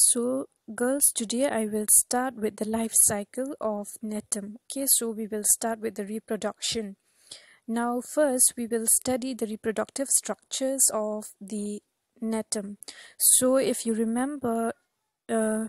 So girls today I will start with the life cycle of Gnetum. Okay, so we will start with the reproduction. Now first we will study the reproductive structures of the Gnetum. So if you remember uh,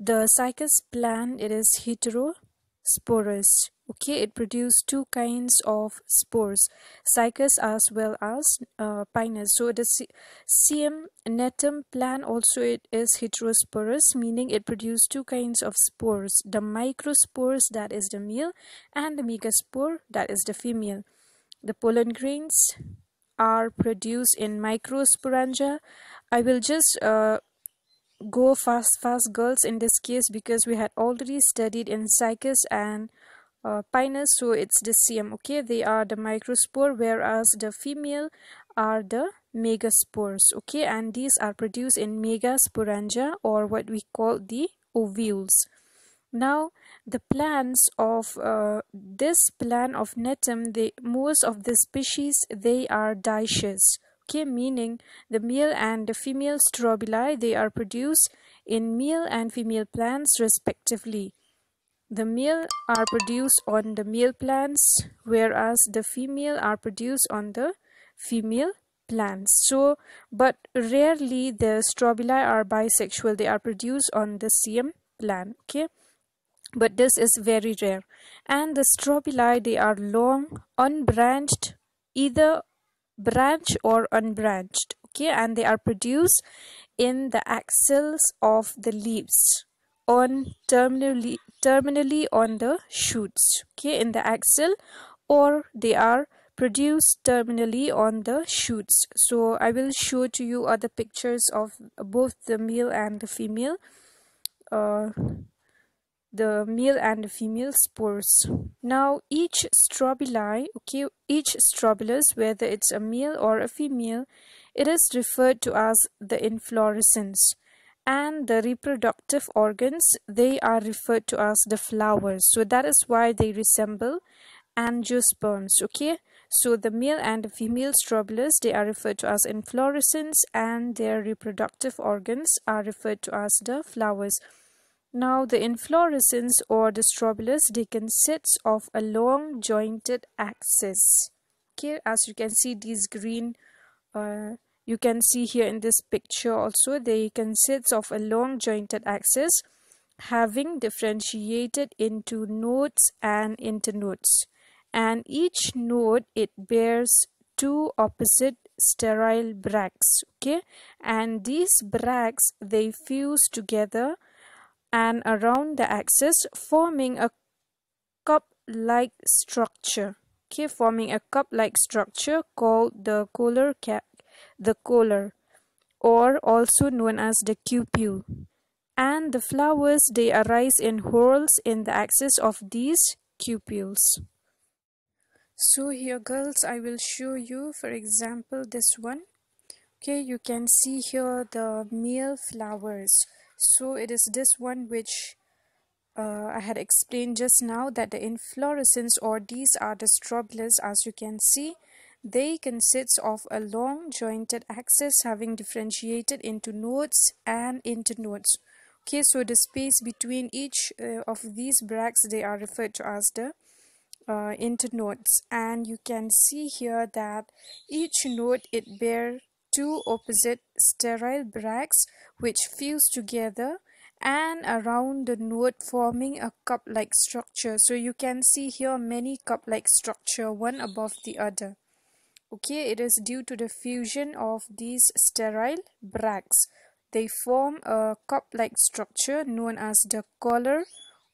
the cycas plant it is heterosporous okay it produces two kinds of spores cycas as well as uh, pinus. So the cm Gnetum plant also it is heterosporous meaning it produces two kinds of spores the microspores that is the male and the megaspore that is the female. The pollen grains are produced in microsporangia. I will just uh, go fast fast girls in this case because we had already studied in cycas and uh, pinus so it's the same okay? They are the microspore whereas the female are the megaspores okay? And these are produced in megasporangia or what we call the ovules. Now the plants of uh, this plant of Gnetum the most of the species they are dioecious okay? Meaning the male and the female strobili they are produced in male and female plants respectively the male are produced on the male plants whereas the female are produced on the female plants. So, but rarely the strobili are bisexual. They are produced on the same plant. Okay. But this is very rare. And the strobili, they are long, unbranched, either branch or unbranched. Okay. And they are produced in the axils of the leaves on terminally terminally on the shoots okay in the axil or they are produced terminally on the shoots. So i will show to you other pictures of both the male and the female uh, the male and the female spores. Now each strobili okay each strobilus whether it's a male or a female it is referred to as the inflorescence and the reproductive organs they are referred to as the flowers. So that is why they resemble angiosperms okay? So the male and female strobilus they are referred to as inflorescence and their reproductive organs are referred to as the flowers. Now the inflorescence or the strobilus they consist of a long jointed axis. Okay as you can see these green uh, you can see here in this picture also they consist of a long jointed axis having differentiated into nodes and internodes. And each node it bears two opposite sterile bracts okay? And these bracts they fuse together and around the axis forming a cup like structure okay? Forming a cup like structure called the cap the collar or also known as the cupule and the flowers they arise in whorls in the axis of these cupules. So here girls i will show you for example this one. Okay you can see here the male flowers. So it is this one which uh, I had explained just now that the inflorescence or these are the strobilus as you can see they consist of a long jointed axis having differentiated into nodes and internodes. Okay, so the space between each uh, of these bracts they are referred to as the uh, internodes. And you can see here that each node it bear two opposite sterile bracts which fuse together and around the node forming a cup-like structure. So you can see here many cup-like structure one above the other okay it is due to the fusion of these sterile bracts. They form a cup-like structure known as the collar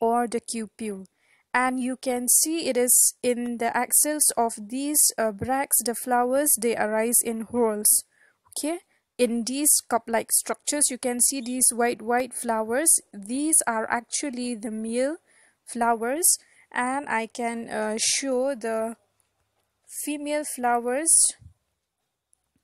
or the cupule. And you can see it is in the axils of these uh, bracts the flowers they arise in whorls. Okay in these cup-like structures you can see these white white flowers. These are actually the male flowers. And I can uh, show the female flowers.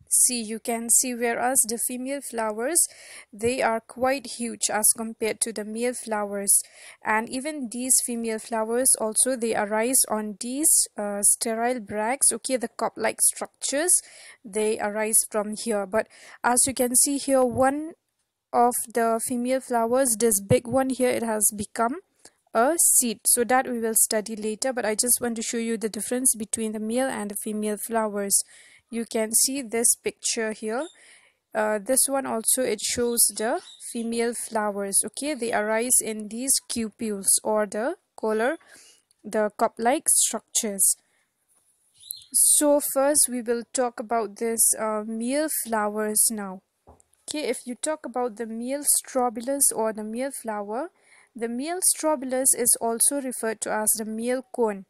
See you can see whereas the female flowers they are quite huge as compared to the male flowers. And even these female flowers also they arise on these uh, sterile bracts okay the cup like structures they arise from here. But as you can see here one of the female flowers this big one here it has become a seed. So that we will study later but I just want to show you the difference between the male and the female flowers. You can see this picture here. Uh, this one also it shows the female flowers okay? They arise in these cupules or the collar the cup-like structures. So first we will talk about this uh, male flowers now. Okay if you talk about the male strobilus or the male flower the male strobilus is also referred to as the male cone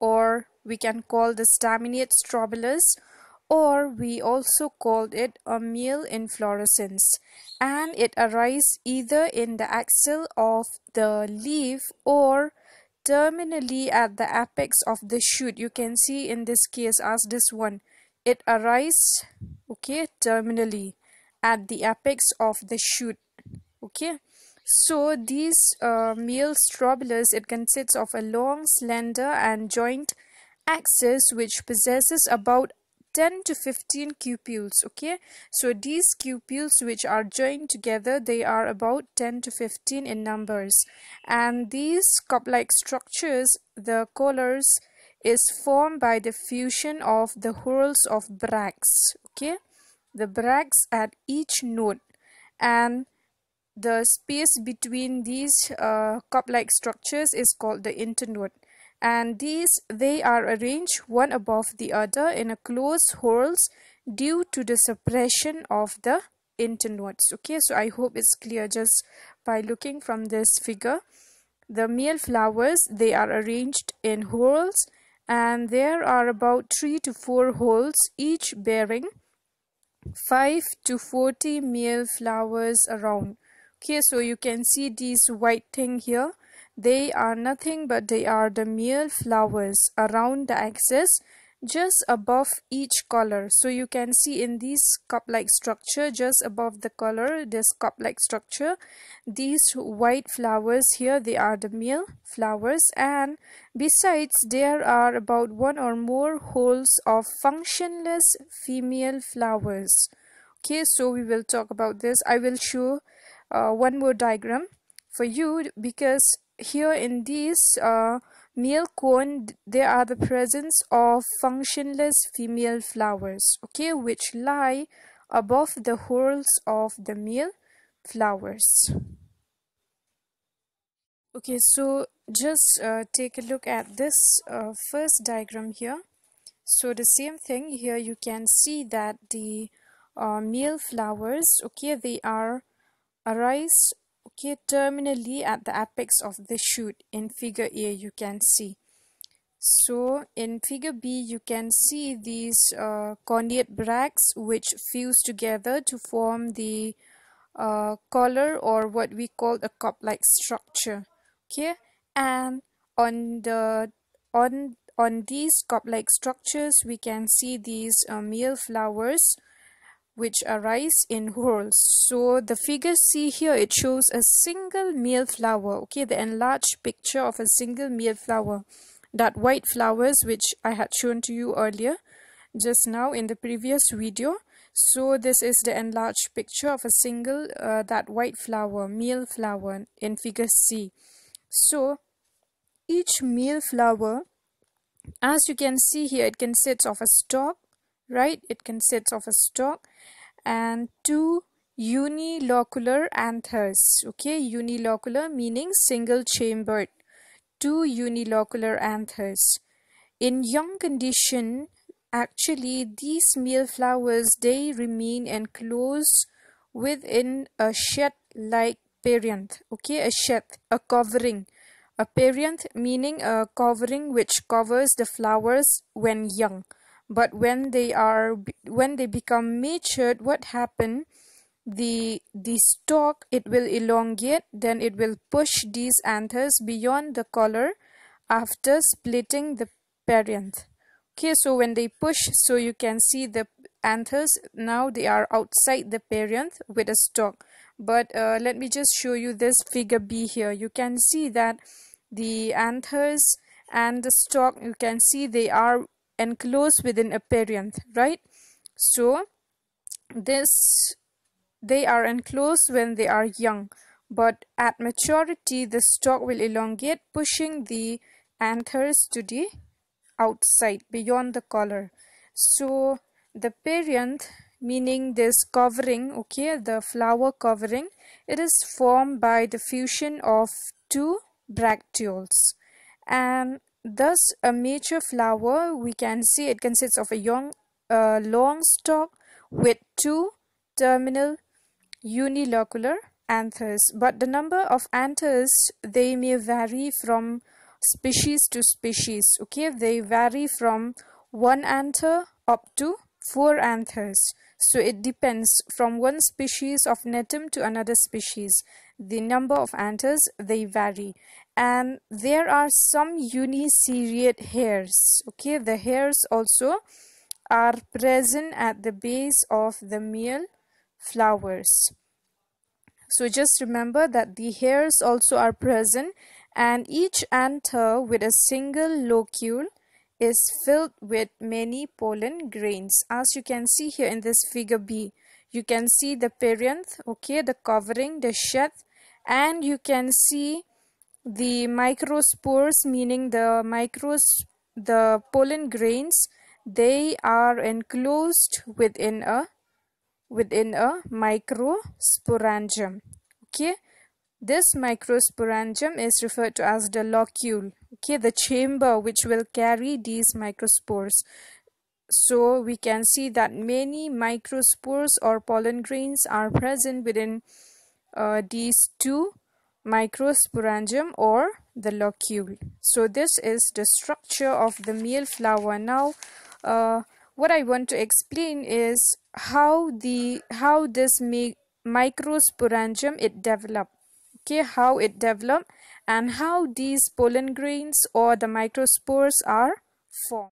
or we can call the staminate strobilus or we also called it a male inflorescence. And it arises either in the axil of the leaf or terminally at the apex of the shoot. You can see in this case as this one. It arises okay terminally at the apex of the shoot okay so these uh, male strobilus it consists of a long, slender and joint axis which possesses about 10 to 15 cupules okay? So these cupules which are joined together they are about 10 to 15 in numbers. And these cup-like structures the collars is formed by the fusion of the whorls of bracts okay? The bracts at each node. And the space between these uh, cup-like structures is called the internode. And these they are arranged one above the other in a closed whorls due to the suppression of the internodes. Okay so i hope it's clear just by looking from this figure. The male flowers they are arranged in whorls and there are about 3 to 4 whorls each bearing 5 to 40 male flowers around okay so you can see these white thing here. They are nothing but they are the male flowers around the axis just above each collar. So you can see in this cup-like structure just above the collar this cup-like structure these white flowers here they are the male flowers. And besides there are about one or more whorls of functionless female flowers. Okay so we will talk about this. I will show uh, one more diagram for you because here in this uh, male cone there are the presence of functionless female flowers okay which lie above the whorls of the male flowers. Okay so just uh, take a look at this uh, first diagram here. So the same thing here you can see that the uh, male flowers okay they are arise okay terminally at the apex of the shoot. In figure A you can see. So in figure B you can see these uh, connate bracts which fuse together to form the uh, collar or what we call a cup-like structure okay? And on the on on these cup-like structures we can see these uh, male flowers which arise in whorls. So the figure C here, it shows a single male flower, okay, the enlarged picture of a single male flower. That white flowers which I had shown to you earlier, just now in the previous video. So this is the enlarged picture of a single, uh, that white flower, male flower in figure C. So each male flower, as you can see here, it consists of a stalk, right? It consists of a stalk and two unilocular anthers okay? Unilocular meaning single chambered. Two unilocular anthers. In young condition actually these male flowers they remain enclosed within a sheath like perianth okay? A sheath a covering. A perianth meaning a covering which covers the flowers when young but when they are when they become matured what happen? The the stalk it will elongate then it will push these anthers beyond the collar after splitting the perianth okay so when they push so you can see the anthers now they are outside the perianth with a stalk. But uh, let me just show you this figure b here. You can see that the anthers and the stalk you can see they are enclosed within a perianth right? So this they are enclosed when they are young but at maturity the stalk will elongate pushing the anthers to the outside beyond the collar. So the perianth meaning this covering okay the flower covering it is formed by the fusion of two bracteoles. And thus a mature flower we can see it consists of a young uh, long stalk with two terminal unilocular anthers but the number of anthers they may vary from species to species okay? They vary from one anther up to four anthers so it depends from one species of Gnetum to another species. The number of anthers they vary. And there are some uniseriate hairs okay? The hairs also are present at the base of the male flowers. So just remember that the hairs also are present and each anther with a single locule is filled with many pollen grains. As you can see here in this figure B you can see the perianth okay the covering the sheath and you can see the microspores meaning the micros the pollen grains. They are enclosed within a within a microsporangium okay? This microsporangium is referred to as the locule okay the chamber which will carry these microspores. So we can see that many microspores or pollen grains are present within uh, these two microsporangium or the locule. So this is the structure of the male flower. Now uh, what I want to explain is how the how this microsporangium it developed okay how it developed and how these pollen grains or the microspores are formed